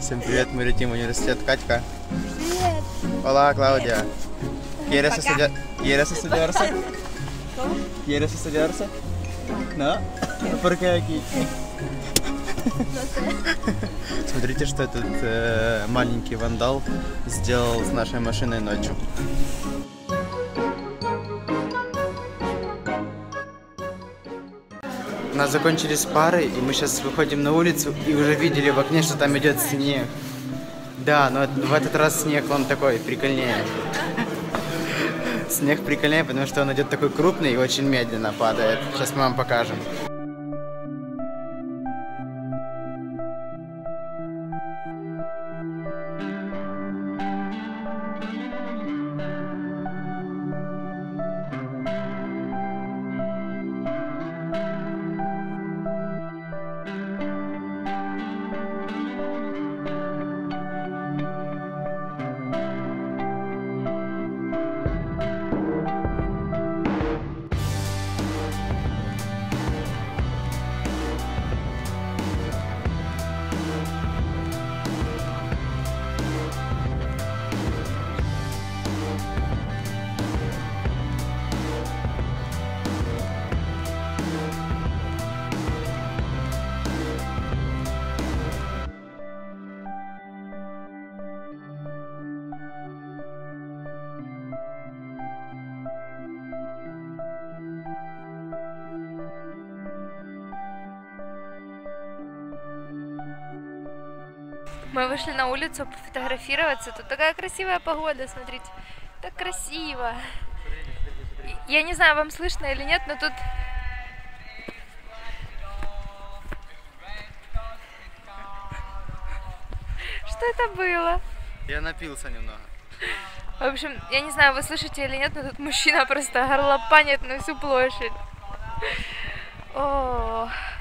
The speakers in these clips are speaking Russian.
Всем привет, мы летим в университет. Катька. Привет. Hola, Claudia. ¿Quieres, estudiar, ¿Quieres estudiarse? ¿Quieres estudiarse? ¿No? ¿Por qué aquí? Смотрите, что этот э, маленький вандал сделал с нашей машиной ночью. Нас закончились пары, и мы сейчас выходим на улицу и уже видели в окне, что там идет снег. Да, но в этот раз снег, он такой прикольнее. Снег прикольнее, потому что он идет такой крупный и очень медленно падает. Сейчас мы вам покажем. Мы вышли на улицу пофотографироваться. Тут такая красивая погода, смотрите. Так красиво. Я не знаю, вам слышно или нет, но тут... Что это было? Я напился немного. В общем, я не знаю, вы слышите или нет, но тут мужчина просто горлопанит на всю площадь. О, Ove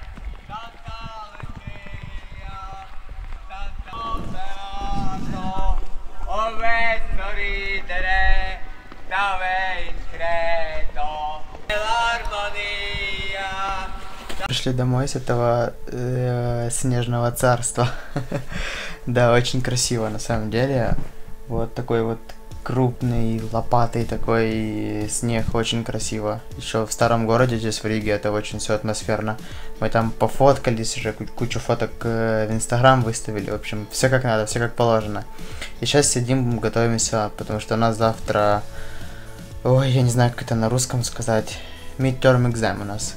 Пришли домой с этого э, снежного царства. да, очень красиво на самом деле. Вот такой вот крупный, лопатый такой снег, очень красиво. Еще в старом городе здесь в Риге это очень все атмосферно. Мы там пофоткались уже, ку- кучу фоток э, в Инстаграм выставили. В общем, все как надо, все как положено. И сейчас сидим, готовимся, потому что у нас завтра... Ой, я не знаю, как это на русском сказать. Midterm exam у нас.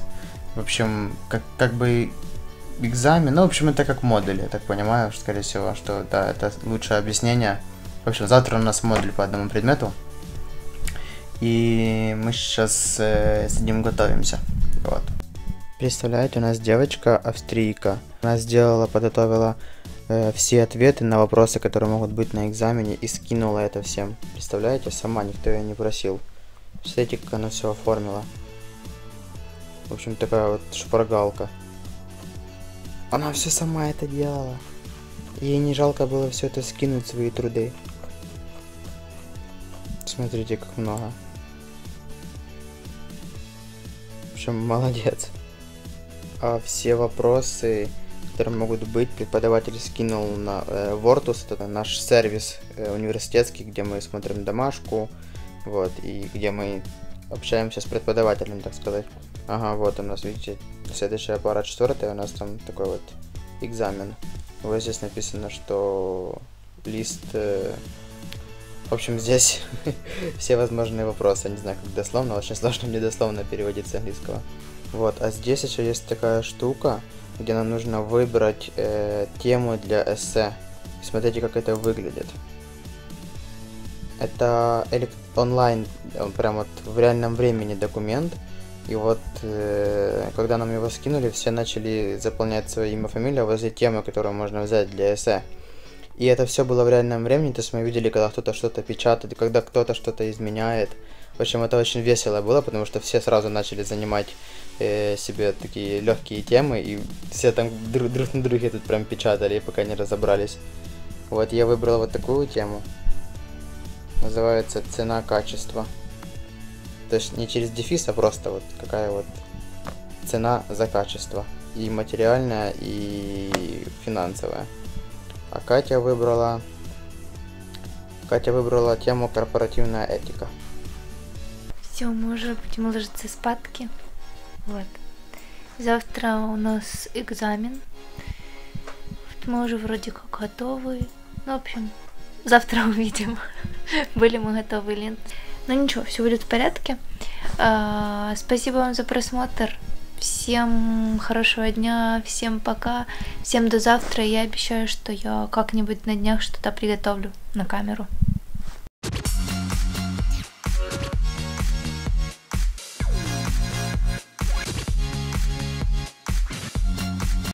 В общем, как, как бы экзамен, ну, в общем, это как модуль, я так понимаю, скорее всего, что да, это лучшее объяснение. В общем, завтра у нас модуль по одному предмету. И мы сейчас э, сидим, готовимся. Вот. Представляете, у нас девочка австрийка. Она сделала, подготовила э, все ответы на вопросы, которые могут быть на экзамене, и скинула это всем. Представляете, сама никто ее не просил. Смотрите, как она все оформила. В общем, такая вот шпаргалка. Она все сама это делала. Ей не жалко было все это скинуть, свои труды. Смотрите, как много. В общем, молодец. А все вопросы, которые могут быть, преподаватель скинул на э, Vortus, это наш сервис э, университетский, где мы смотрим домашку, вот, и где мы общаемся с преподавателем, так сказать. Ага, вот у нас, видите, следующая пара четвертая, у нас там такой вот экзамен. Вот здесь написано, что лист... э, В общем, здесь все возможные вопросы. Не знаю, как дословно, очень сложно мне дословно переводить с английского. Вот, а здесь еще есть такая штука, где нам нужно выбрать э, тему для эссе. Смотрите, как это выглядит. Это элек- онлайн, он прям вот в реальном времени документ. И вот, э, когда нам его скинули, все начали заполнять свое имя, фамилия возле темы, которую можно взять для эссе. И это все было в реальном времени, то есть мы видели, когда кто-то что-то печатает, когда кто-то что-то изменяет. В общем, это очень весело было, потому что все сразу начали занимать э, себе такие легкие темы, и все там друг, друг на друге тут прям печатали, пока не разобрались. Вот я выбрал вот такую тему. Называется цена-качество. То есть не через дефис, а просто вот какая вот цена за качество. И материальная, и финансовая. А Катя выбрала... Катя выбрала тему корпоративная этика. Все, мы уже будем ложиться спадки. Вот. Завтра у нас экзамен. Вот мы уже вроде как готовы. Ну, в общем, завтра увидим, были мы готовы или нет. Но ничего, все будет в порядке. А, спасибо вам за просмотр. Всем хорошего дня, всем пока, всем до завтра. Я обещаю, что я как-нибудь на днях что-то приготовлю на камеру.